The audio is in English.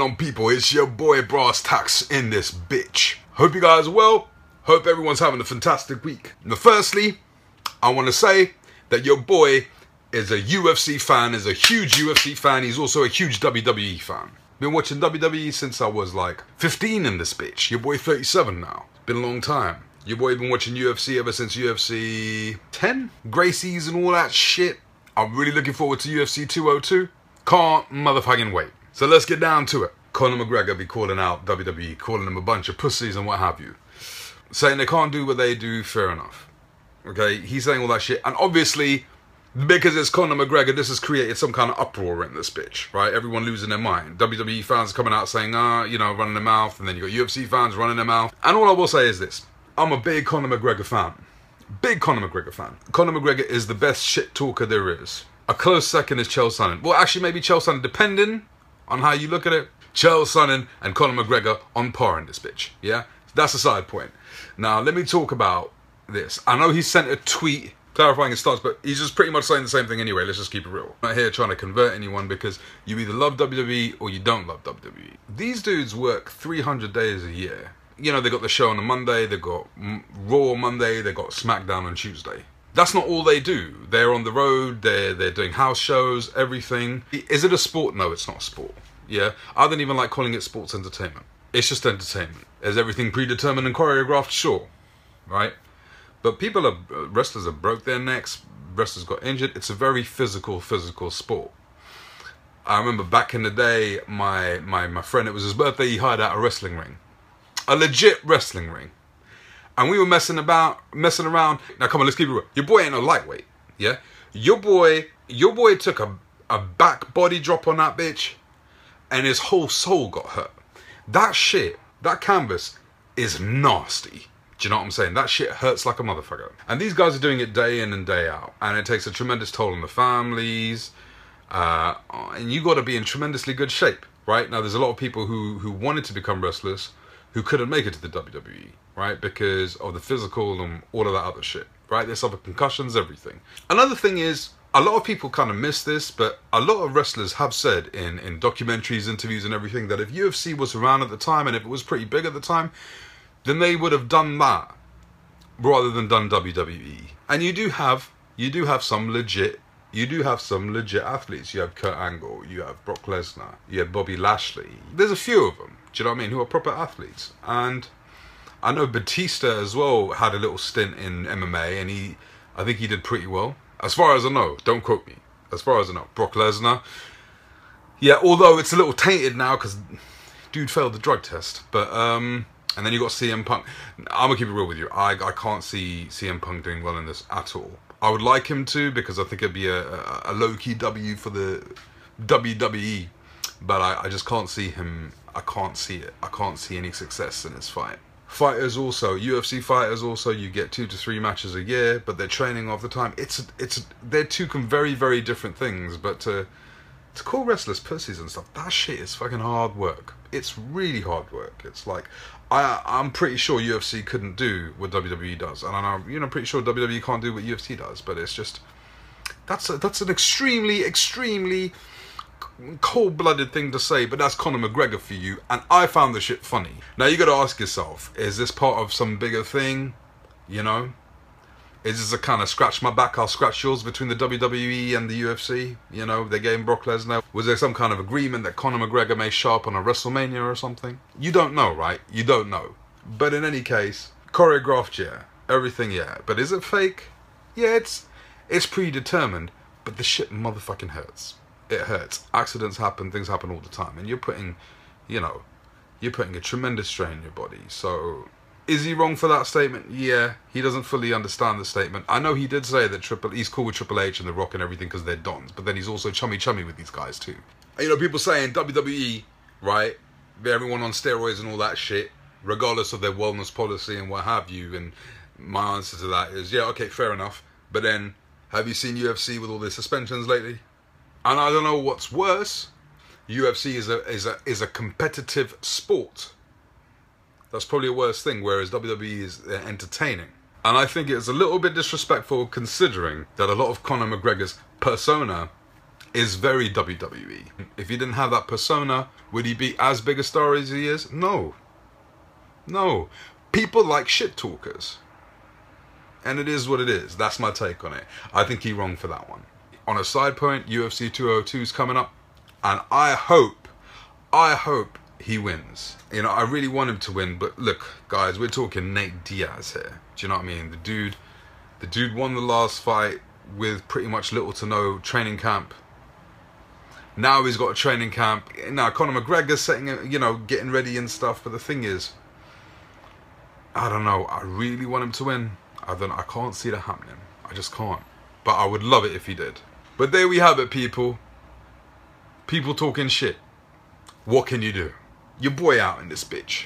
going on, people? It's your boy Brass Tax in this bitch. Hope you guys well. Hope everyone's having a fantastic week. Now, firstly, I want to say that your boy is a UFC fan, is a huge UFC fan. He's also a huge WWE fan. Been watching WWE since I was like 15 in this bitch. Your boy 37 now. Been a long time. Your boy been watching UFC ever since UFC 10? Gracie's and all that shit. I'm really looking forward to UFC 202. Can't motherfucking wait. So let's get down to it. Conor McGregor be calling out WWE, calling them a bunch of pussies and what have you. Saying they can't do what they do, fair enough. Okay, he's saying all that shit. And obviously, because it's Conor McGregor, this has created some kind of uproar in this bitch, right? Everyone losing their mind. WWE fans coming out saying, ah, you know, running their mouth. And then you got UFC fans running their mouth. And all I will say is this I'm a big Conor McGregor fan. Big Conor McGregor fan. Conor McGregor is the best shit talker there is. A close second is Chael. Well, actually, maybe Chael depending on how you look at it. Chael Sonnen and Conor McGregor on par in this bitch. Yeah? That's a side point. Now, let me talk about this. I know he sent a tweet clarifying his stance, but he's just pretty much saying the same thing anyway. Let's just keep it real. I'm not here trying to convert anyone because you either love WWE or you don't love WWE. These dudes work 300 days a year. You know, they got the show on a Monday, they got Raw Monday, they got SmackDown on Tuesday. That's not all they do. They're on the road, they're, they're doing house shows, everything. Is it a sport? No, it's not a sport. Yeah, I don't even like calling it sports entertainment. It's just entertainment. Is everything predetermined and choreographed? Sure, right? But people are wrestlers have broke their necks. Wrestlers got injured. It's a very physical, physical sport. I remember back in the day, my my my friend. It was his birthday. He hired out a wrestling ring, a legit wrestling ring, and we were messing about, messing around. Now come on, let's keep it real. Your boy ain't no lightweight. Yeah, your boy, your boy took a a back body drop on that bitch and his whole soul got hurt. That shit, that canvas is nasty. Do you know what I'm saying? That shit hurts like a motherfucker. And these guys are doing it day in and day out. And it takes a tremendous toll on the families. Uh, and you got to be in tremendously good shape, right? Now, there's a lot of people who, who wanted to become wrestlers who couldn't make it to the WWE, right? Because of the physical and all of that other shit, right? They suffer concussions, everything. Another thing is, a lot of people kind of miss this, but a lot of wrestlers have said in, in documentaries, interviews, and everything that if UFC was around at the time and if it was pretty big at the time, then they would have done that rather than done WWE. And you do have you do have some legit you do have some legit athletes. You have Kurt Angle, you have Brock Lesnar, you have Bobby Lashley. There's a few of them. Do you know what I mean? Who are proper athletes. And I know Batista as well had a little stint in MMA, and he I think he did pretty well. As far as I know, don't quote me. As far as I know, Brock Lesnar. Yeah, although it's a little tainted now because dude failed the drug test. But um, and then you got CM Punk. I'm gonna keep it real with you. I I can't see CM Punk doing well in this at all. I would like him to because I think it'd be a, a, a low key W for the WWE. But I, I just can't see him. I can't see it. I can't see any success in this fight. Fighters also, UFC fighters also, you get two to three matches a year, but they're training all the time. It's it's they're two very very different things. But to to call wrestlers pussies and stuff, that shit is fucking hard work. It's really hard work. It's like I I'm pretty sure UFC couldn't do what WWE does, and I'm you know pretty sure WWE can't do what UFC does. But it's just that's a, that's an extremely extremely cold blooded thing to say, but that's Conor McGregor for you, and I found the shit funny. Now you gotta ask yourself, is this part of some bigger thing? You know? Is this a kind of scratch my back, I'll scratch yours between the WWE and the UFC? You know, they gave Brock Lesnar. Was there some kind of agreement that Conor McGregor may show up on a WrestleMania or something? You don't know, right? You don't know. But in any case, choreographed, yeah. Everything, yeah. But is it fake? Yeah, it's it's predetermined, but the shit motherfucking hurts it hurts. Accidents happen, things happen all the time, and you're putting, you know, you're putting a tremendous strain on your body. So, is he wrong for that statement? Yeah, he doesn't fully understand the statement. I know he did say that Triple he's cool with Triple H and The Rock and everything because they're dons, but then he's also chummy chummy with these guys too. You know, people saying WWE, right? Everyone on steroids and all that shit, regardless of their wellness policy and what have you. And my answer to that is, yeah, okay, fair enough. But then, have you seen UFC with all the suspensions lately? And I don't know what's worse. UFC is a is a is a competitive sport. That's probably a worse thing. Whereas WWE is entertaining, and I think it's a little bit disrespectful considering that a lot of Conor McGregor's persona is very WWE. If he didn't have that persona, would he be as big a star as he is? No. No. People like shit talkers. And it is what it is. That's my take on it. I think he wrong for that one. On a side point, UFC 202 is coming up. And I hope, I hope he wins. You know, I really want him to win. But look, guys, we're talking Nate Diaz here. Do you know what I mean? The dude, the dude won the last fight with pretty much little to no training camp. Now he's got a training camp. Now Conor McGregor's setting, you know, getting ready and stuff. But the thing is, I don't know. I really want him to win. I don't. I can't see that happening. I just can't. But I would love it if he did. But there we have it, people. People talking shit. What can you do? Your boy out in this bitch.